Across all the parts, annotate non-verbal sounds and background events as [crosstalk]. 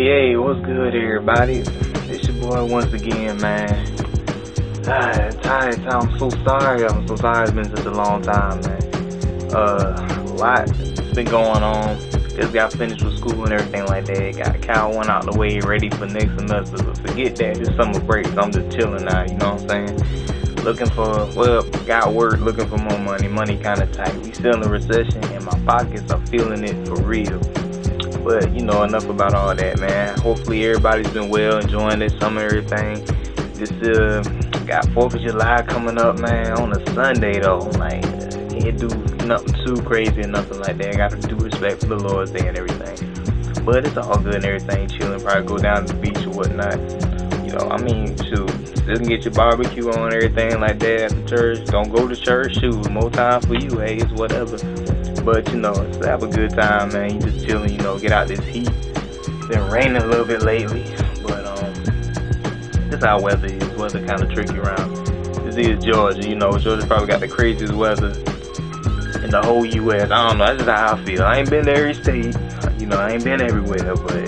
Hey, hey, what's good, everybody? It's your boy once again, man. Ah. I'm so sorry. I'm so sorry. It's been such a long time, man. Uh, a lot has been going on. Just got finished with school and everything like that. Got Cal one out the way, ready for next semester. But forget that. It's summer break. So I'm just chilling now. You know what I'm saying? Looking for, well, got work, looking for more money. Money kind of tight. We still in recession, and my pockets are feeling it for real. But you know, enough about all that, man. Hopefully everybody's been well, enjoying this summer, everything. This uh, got Fourth of July coming up, man, on a Sunday though. Like, can't do nothing too crazy or nothing like that. Got to do respect for the Lord's Day and everything. But it's all good and everything, chilling. Probably go down to the beach or whatnot. You know, I mean, shoot, just get your barbecue on, everything like that at the church. Don't go to church, shoot, more time for you, hey, it's whatever. But you know, just have a good time, man. You just chilling, you know, get out this heat. It's been raining a little bit lately, but um, this how weather is. Weather kind of tricky around. This is Georgia, you know. Georgia probably got the craziest weather in the whole U.S. I don't know. That's just how I feel. I ain't been to every state, you know. I ain't been everywhere, but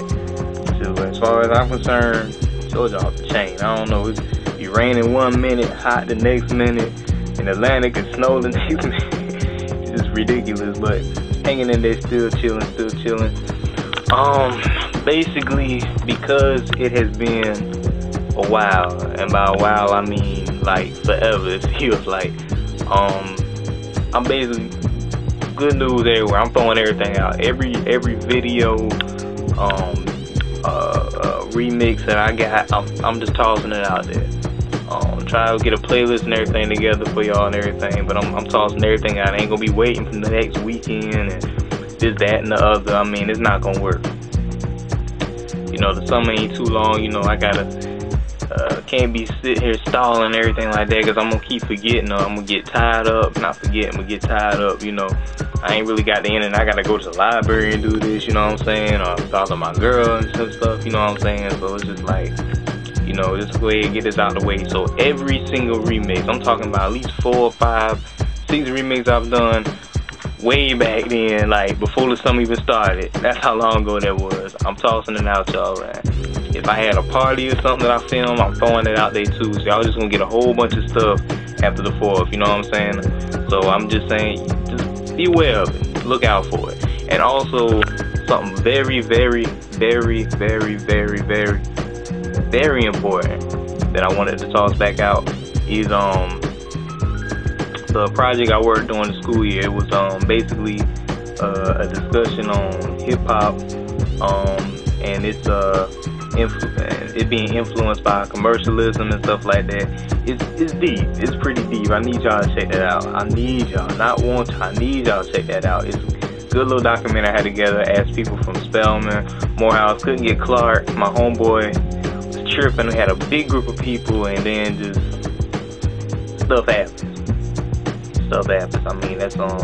so as far as I'm concerned, Georgia off the chain. I don't know. It's raining one minute, hot the next minute. In Atlanta, and snow the next minute ridiculous, but hanging in there, still chilling, still chilling. Um, basically because it has been a while, and by a while I mean like forever. [laughs] It feels like. Um, I'm basically good news everywhere. I'm throwing everything out. Every every video, um, uh, uh, remix that I got, I'm, I'm just tossing it out there. Try to get a playlist and everything together for y'all and everything. But I'm, I'm tossing everything out. I ain't gonna be waiting for the next weekend and this, that, and the other. I mean, it's not gonna work. You know, the summer ain't too long. You know, I gotta uh, can't be sitting here stalling everything like that because I'm gonna keep forgetting or I'm gonna get tied up. Not forgetting, but get tied up. You know, I ain't really got the and I gotta go to the library and do this. You know what I'm saying? Or talk to my girl and some stuff. You know what I'm saying? So it's just like you know, just go ahead and get this out of the way. So every single remix, I'm talking about at least four or five, six remixes I've done way back then, like before the summer even started. That's how long ago that was. I'm tossing it out, y'all, man. If I had a party or something that I film, I'm throwing it out there too. So y'all just gonna get a whole bunch of stuff after the fourth, you know what I'm saying? So I'm just saying, just be aware of it. Look out for it. And also, something very, very, very, very, very, very very important that I wanted to toss back out is um the project I worked on the school year. It was um basically uh, a discussion on hip hop um and it's uh influ- it being influenced by commercialism and stuff like that. It's it's deep. It's pretty deep. I need y'all to check that out. I need y'all, not want to. I need y'all to check that out. It's good little document I had together. Asked people from Spelman, Morehouse. Couldn't get Clark, my homeboy trip and we had a big group of people and then just stuff happens. Stuff happens. I mean, that's um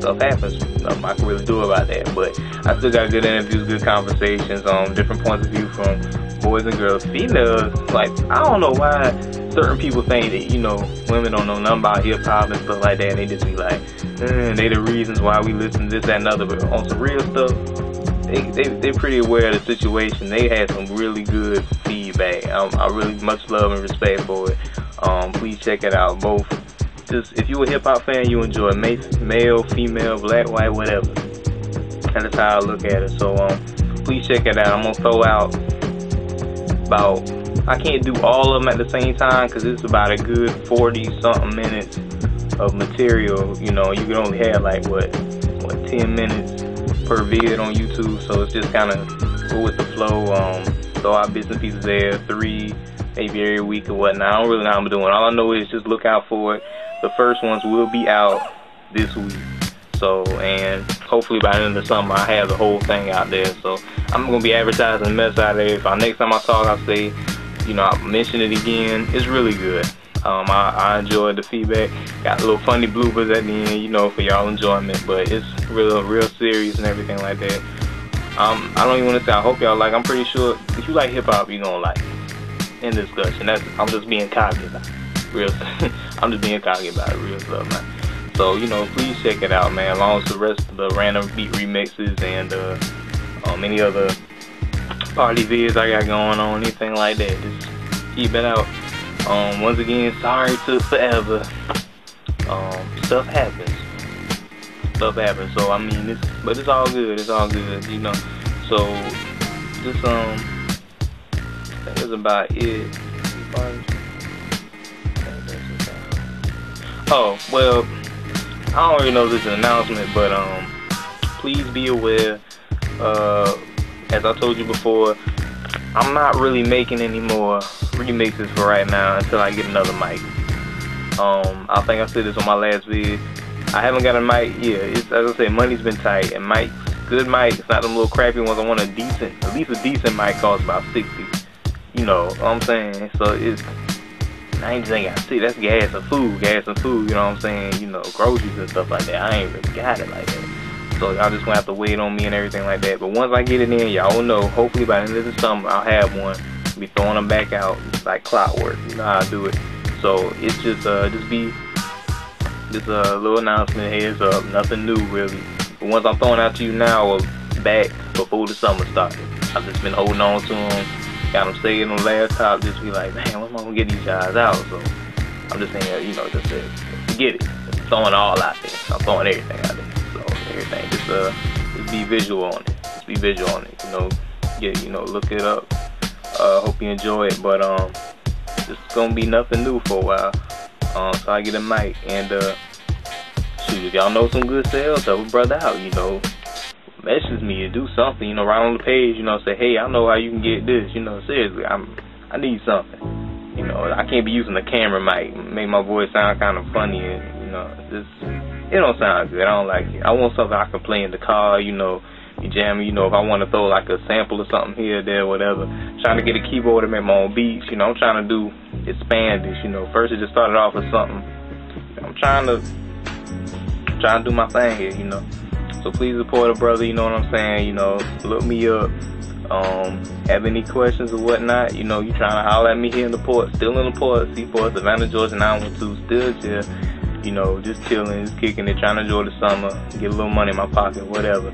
stuff happens. Nothing I can really do about that. But I still got good interviews, good conversations on um, different points of view from boys and girls. Females, like I don't know why certain people think that, you know, women don't know nothing about hip hop and stuff like that and they just be like, mm, they the reasons why we listen to this, that and other but on some real stuff they, they they're pretty aware of the situation. They had some really good feedback. Um, I really much love and respect for it. Um, please check it out. Both, just if you're a hip hop fan, you enjoy male, female, black, white, whatever. That's how I look at it. So um, please check it out. I'm gonna throw out about. I can't do all of them at the same time because it's about a good 40 something minutes of material. You know, you can only have like what, what 10 minutes per vid on YouTube, so it's just kind of go with the flow. Um, throw out and pieces there, three maybe every week or whatnot. I don't really know how I'm doing. All I know is just look out for it. The first ones will be out this week. So, and hopefully by the end of the summer, I have the whole thing out there. So, I'm gonna be advertising the mess out of it. If I next time I talk, I'll say, you know, I'll mention it again. It's really good. Um, I, I enjoyed the feedback. Got a little funny bloopers at the end, you know, for y'all enjoyment. But it's real, real serious and everything like that. Um, I don't even want to say I hope y'all like. I'm pretty sure if you like hip hop, you're gonna like. In discussion, that's I'm just being cocky. Real, [laughs] I'm just being cocky about it. Real stuff, man. So you know, please check it out, man. Along with the rest of the random beat remixes and uh, um, any other party vids I got going on, anything like that. Just keep it out. Um, once again, sorry to forever. Um, stuff happens. Stuff happens. So I mean, it's but it's all good. It's all good, you know. So just um, that is about it. Oh well, I don't really know this is an announcement, but um, please be aware. Uh, as I told you before, I'm not really making any more remixes for right now until I get another mic. Um, I think I said this on my last video. I haven't got a mic. Yeah, it's, as I say, money's been tight, and mics, good mics, not them little crappy ones. I want a decent, at least a decent mic costs about 60. You know what I'm saying? So it's I ain't saying I see that's gas and food, gas and food, you know what I'm saying? You know, groceries and stuff like that. I ain't really got it like that. So y'all just gonna have to wait on me and everything like that. But once I get it in, y'all will know. Hopefully by the end of the summer I'll have one. Be throwing them back out like clockwork. You know how I do it. So it's just uh just be just a little announcement, heads up, nothing new really. The ones I'm throwing out to you now are back before the summer started. I've just been holding on to them got them staying on the laptop, just be like, man, when am I gonna get these guys out? So I'm just saying, you know, just to get it, I'm throwing all out there. I'm throwing everything out there. So everything, just uh, just be visual on it. Just be visual on it. You know, get, you know, look it up. Uh, hope you enjoy it, but um, it's gonna be nothing new for a while. Um, so I get a mic and uh, shoot, if y'all know some good sales, help a brother out. You know, message me and do something, you know, right on the page, you know, say, hey, I know how you can get this, you know, seriously, I'm, I need something. You know, I can't be using the camera mic, make my voice sound kind of funny, and, you know, just, it don't sound good. I don't like it. I want something I can play in the car, you know, be jamming, you know, if I want to throw like a sample or something here, there, whatever. Trying to get a keyboard to make my own beats, you know, I'm trying to do, expand this, you know. First it just started off with something. I'm trying to, trying to do my thing here, you know. So please support a brother, you know what I'm saying? You know, look me up. Um, have any questions or whatnot, you know, you trying to holler at me here in the port, still in the port, C-Port, Savannah, Georgia 912, still here, you know, just chilling, just kicking it, trying to enjoy the summer, get a little money in my pocket, whatever.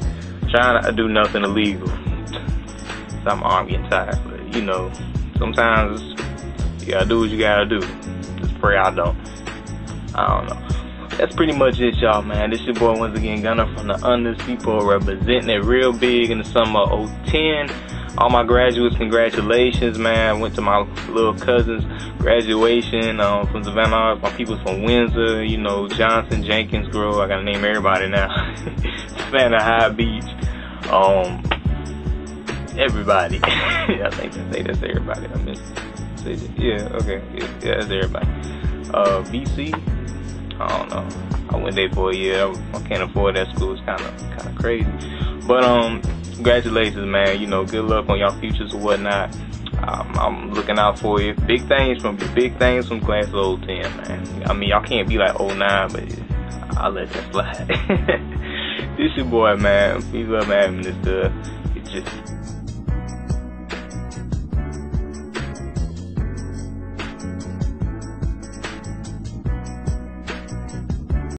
Trying to do nothing illegal. So I'm armed getting tired, but you know, sometimes you gotta do what you gotta do. Just pray I don't. I don't know that's pretty much it, y'all, man. This your boy once again, Gunna from the Under People, representing it real big in the summer of 010. All my graduates, congratulations, man. I went to my little cousin's graduation um, from Savannah. My people from Windsor, you know, Johnson, Jenkins, Grove. I gotta name everybody now. [laughs] Savannah High Beach. Um, everybody. [laughs] I think say that's everybody. I mean, yeah, okay, yeah, yeah, that's everybody. Uh, BC. I don't know. I went there for a year. I can't afford that school. It's kind of kind of crazy. But um, congratulations, man. You know, good luck on your futures or whatnot. Um, I'm looking out for you. Big things from big things from class of 010, man. I mean, y'all can't be like 09, but I'll let that slide. [laughs] this your boy, man. Peace love, man. This uh, it's just